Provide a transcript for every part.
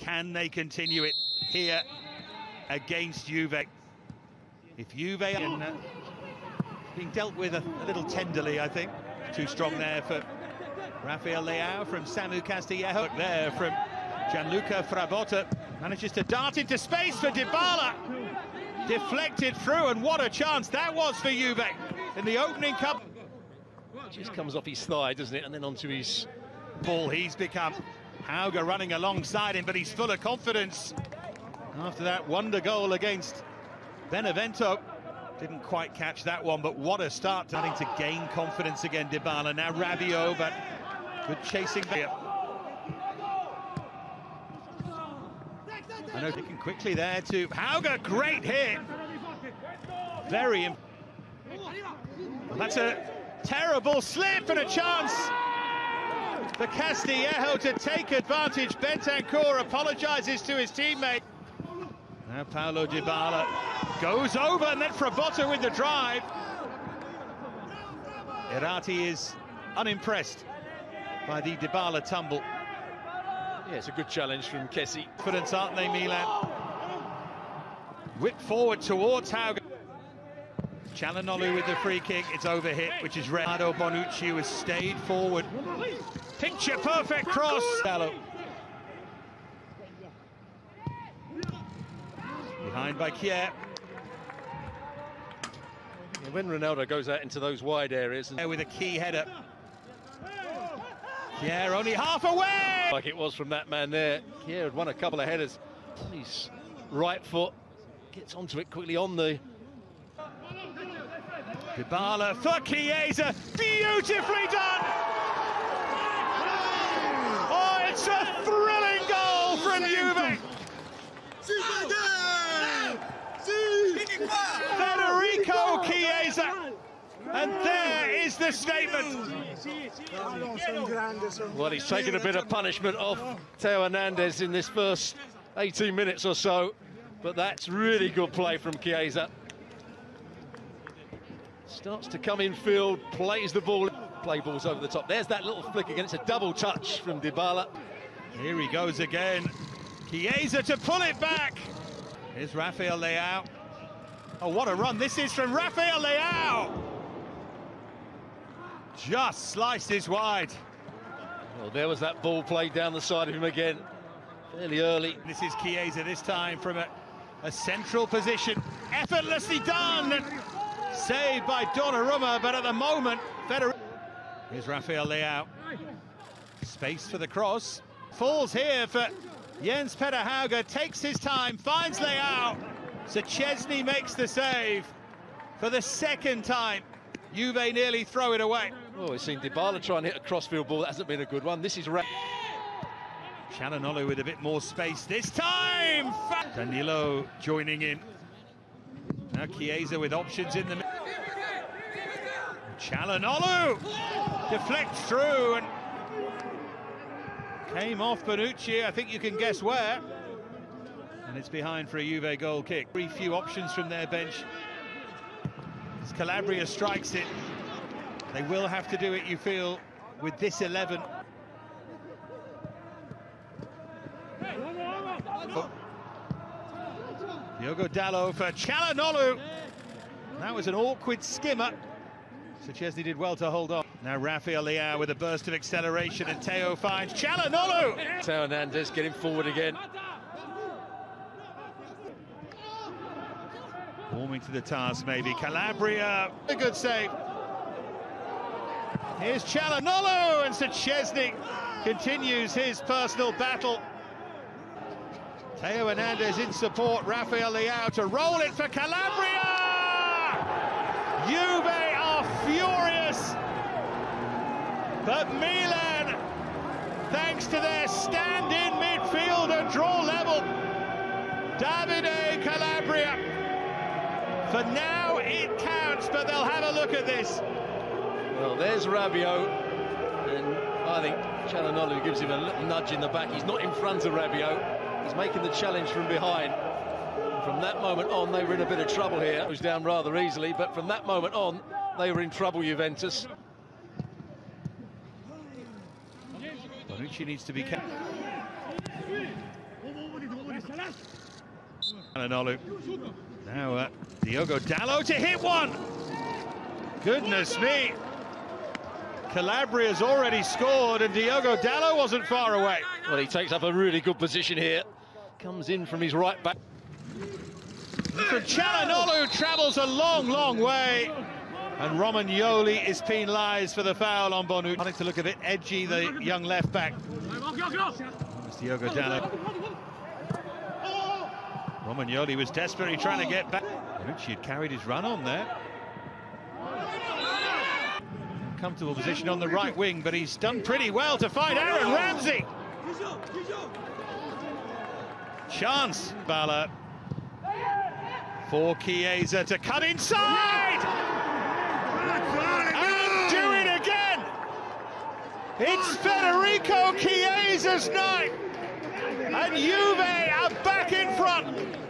Can they continue it here against Juve? If Juve are uh, being dealt with a, a, little tenderly, I think. Too strong there for Rafael Leao from Samu Castillejo. There from Gianluca Frabotta. Manages to dart into space for Dybala. Deflected through, and what a chance that was for Juve in the opening cup. Just comes off his thigh, doesn't it? And then onto his ball. He's become Hauge running alongside him, but he's full of confidence. After that wonder goal against Benevento. Didn't quite catch that one, but what a start. Starting to gain confidence again, Dybala. Now Rabiot, but good chasing there. I know thinking quickly there to Hauge, great hit. Very, well, that's a terrible slip and a chance for Castillejo to take advantage. Bentancur apologises to his teammate. Now Paulo Dybala goes over and then Frabotta with the drive. Irati is unimpressed by the Dybala tumble. Yeah, it's a good challenge from Kessie. Confidence, aren't they, Milan? Whip forward towards Hauge. Calhanoglu with the free kick. It's overhit, which is Renato Bonucci, who has stayed forward. Picture perfect cross. Behind by Kjaer. Yeah, when Ronaldo goes out into those wide areas... And... With a key header. Kjaer only half away! Like it was from that man there. Kjaer had won a couple of headers. His right foot gets onto it quickly on the... Dybala for Chiesa, beautifully done! Oh, it's a thrilling goal from Juve! Federico Chiesa. And there is the statement. Well, he's taken a bit of punishment off Theo Hernandez in this first 18 minutes or so. But that's really good play from Chiesa. Starts to come in field, plays the ball, play balls over the top. There's that little flick again. It's a double touch from Dybala. Here he goes again. Chiesa to pull it back. Here's Rafael Leao. Oh, what a run this is from Rafael Leao! Just slices wide. Well, there was that ball played down the side of him again, fairly early. This is Chiesa this time from a, a central position. Effortlessly done! Saved by Donnarumma, but at the moment, Federer... Here's Rafael Leao. Space for the cross. Falls here for Jens Petter Hauge, takes his time, finds Leao. Szczesny makes the save for the second time. Juve nearly throw it away. Oh, we've seen Dybala try and hit a crossfield ball. That hasn't been a good one. This is... Calhanoglu with a bit more space this time. Danilo joining in. Now Chiesa with options in the middle. Calhanoglu deflects through and came off Bonucci. I think you can guess where. And it's behind for a Juve goal kick. Very few options from their bench. As Calabria strikes it, they will have to do it, you feel, with this 11. Oh. Diogo Dalot for Calhanoglu. That was an awkward skimmer. So Szczesny did well to hold on. Now Rafael Leao with a burst of acceleration and Theo finds Calhanoglu. Theo Hernandez getting forward again. Warming to the task maybe. Calabria, a good save. Here's Calhanoglu and Szczesny continues his personal battle. Theo Hernandez in support, Rafael Leao to roll it for Calabria! Juve are furious, but Milan, thanks to their stand-in midfield and draw level, Davide Calabria. For now, it counts, but they'll have a look at this. Well, there's Rabiot, and I think Calhanoglu gives him a little nudge in the back. He's not in front of Rabiot. He's making the challenge from behind. From that moment on, they were in a bit of trouble here. It was down rather easily, but from that moment on, they were in trouble, Juventus. Bonucci needs to be kept. Calhanoglu. Now uh, Diogo Dalot to hit one. Goodness me. Calabria's already scored and Diogo Dalot wasn't far away. Well, he takes up a really good position here. Comes in from his right back. From Calhanoglu travels a long, long way. And Romagnoli is penalised for the foul on Bonucci. Wanting to look a bit edgy, the young left back. It's Diogo Dalot. Romagnoli was desperately trying to get back. Bonucci had carried his run on there. Comfortable position on the right wing, but he's done pretty well to find Aaron Ramsey. Chance, Bala. For Chiesa to cut inside! And do it again! It's Federico Chiesa's night! And Juve are back in front!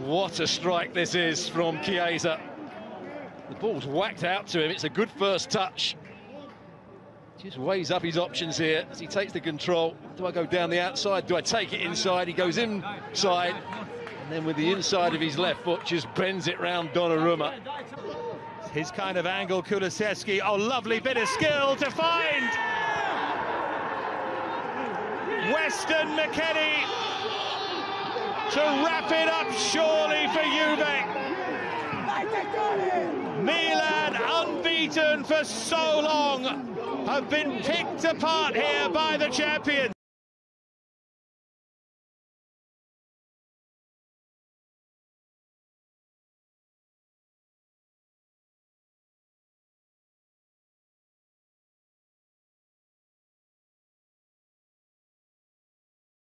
What a strike this is from Chiesa. The ball's whacked out to him. It's a good first touch. Just weighs up his options here as he takes the control. Do I go down the outside? Do I take it inside? He goes inside. And then with the inside of his left foot, just bends it round Donnarumma. His kind of angle, Kulusevski. Oh, lovely bit of skill to find. Weston McKennie to wrap it up surely for Juve. Milan, unbeaten for so long, have been picked apart here by the champions.